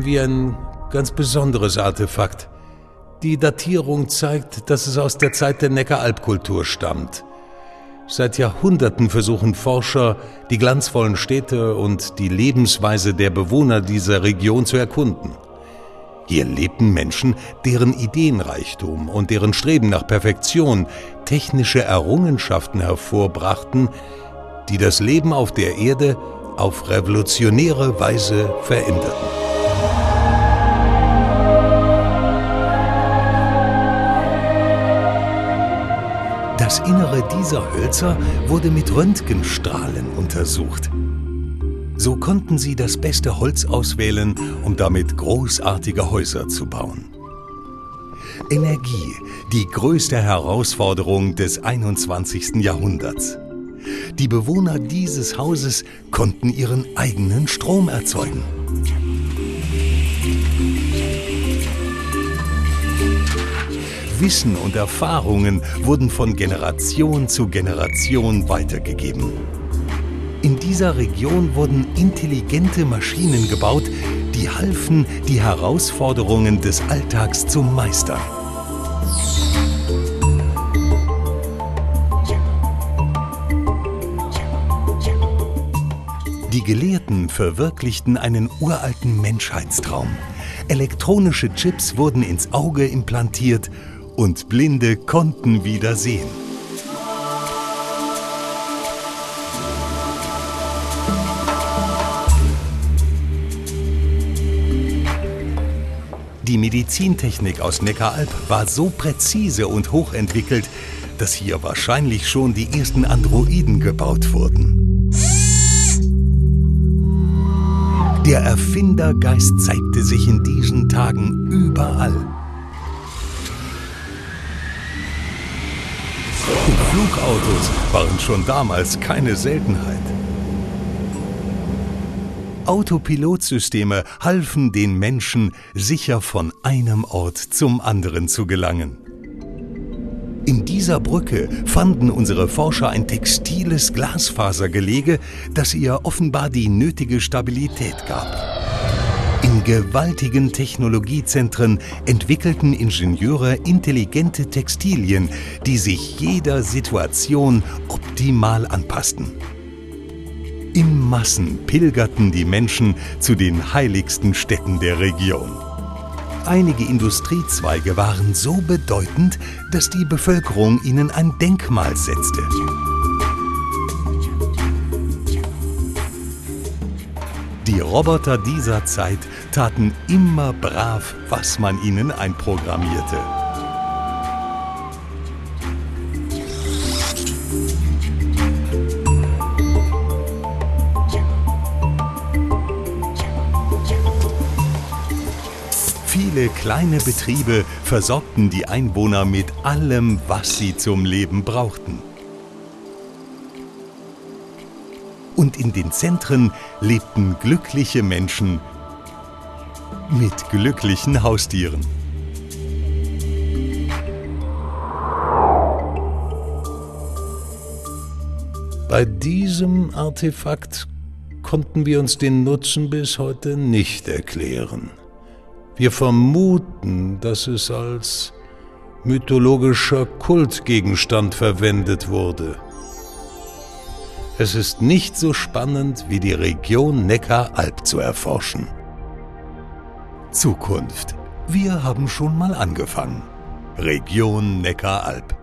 Haben wir ein ganz besonderes Artefakt. Die Datierung zeigt, dass es aus der Zeit der Neckaralbkultur stammt. Seit Jahrhunderten versuchen Forscher, die glanzvollen Städte und die Lebensweise der Bewohner dieser Region zu erkunden. Hier lebten Menschen, deren Ideenreichtum und deren Streben nach Perfektion technische Errungenschaften hervorbrachten, die das Leben auf der Erde auf revolutionäre Weise veränderten. Das Innere dieser Hölzer wurde mit Röntgenstrahlen untersucht. So konnten sie das beste Holz auswählen, um damit großartige Häuser zu bauen. Energie, die größte Herausforderung des 21. Jahrhunderts. Die Bewohner dieses Hauses konnten ihren eigenen Strom erzeugen. Wissen und Erfahrungen wurden von Generation zu Generation weitergegeben. In dieser Region wurden intelligente Maschinen gebaut, die halfen, die Herausforderungen des Alltags zu meistern. Die Gelehrten verwirklichten einen uralten Menschheitstraum. Elektronische Chips wurden ins Auge implantiert und Blinde konnten wieder sehen. Die Medizintechnik aus Neckaralb war so präzise und hochentwickelt, dass hier wahrscheinlich schon die ersten Androiden gebaut wurden. Der Erfindergeist zeigte sich in diesen Tagen überall. Flugautos waren schon damals keine Seltenheit. Autopilotsysteme halfen den Menschen, sicher von einem Ort zum anderen zu gelangen. In dieser Brücke fanden unsere Forscher ein textiles Glasfasergelege, das ihr offenbar die nötige Stabilität gab. In gewaltigen Technologiezentren entwickelten Ingenieure intelligente Textilien, die sich jeder Situation optimal anpassten. In Massen pilgerten die Menschen zu den heiligsten Städten der Region. Einige Industriezweige waren so bedeutend, dass die Bevölkerung ihnen ein Denkmal setzte. Die Roboter dieser Zeit taten immer brav, was man ihnen einprogrammierte. Viele kleine Betriebe versorgten die Einwohner mit allem, was sie zum Leben brauchten. Und in den Zentren lebten glückliche Menschen mit glücklichen Haustieren. Bei diesem Artefakt konnten wir uns den Nutzen bis heute nicht erklären. Wir vermuten, dass es als mythologischer Kultgegenstand verwendet wurde. Es ist nicht so spannend wie die Region Neckar-Alb zu erforschen. Zukunft. Wir haben schon mal angefangen. Region Neckar-Alb.